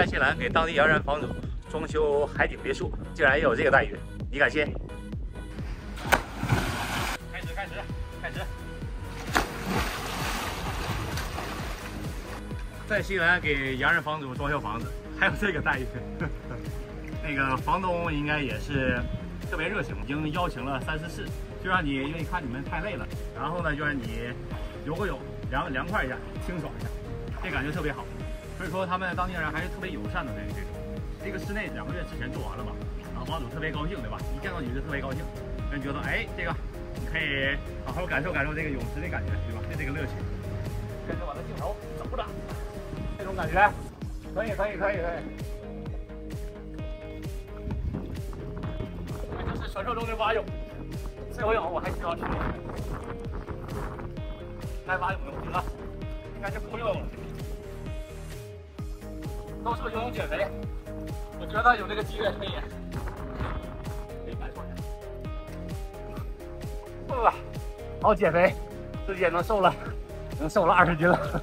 在西兰给当地洋人房主装修海景别墅，竟然也有这个待遇，你敢信？开始，开始，开始。在西兰给洋人房主装修房子，还有这个待遇。那个房东应该也是特别热情，已经邀请了三四次，就让你，因为看你们太累了，然后呢就让你游个泳，凉凉快一下，清爽一下，这感觉特别好。所以说他们当地人还是特别友善的，这这种。这个室内两个月之前做完了嘛，然后房主特别高兴，对吧？一见到你就特别高兴，人觉得哎，这个你可以好好感受感受这个泳池的感觉，对吧？就这个乐趣。跟着我的镜头走着，这种感觉，可以可以可以可以。这就是传说中的蛙泳，自由泳我还需要训练。该蛙泳的了，应该是不用了。都是游泳减肥，我觉得有这个机会可以，可以感受一下。哇，好减肥，自己也能瘦了，能瘦了二十斤了。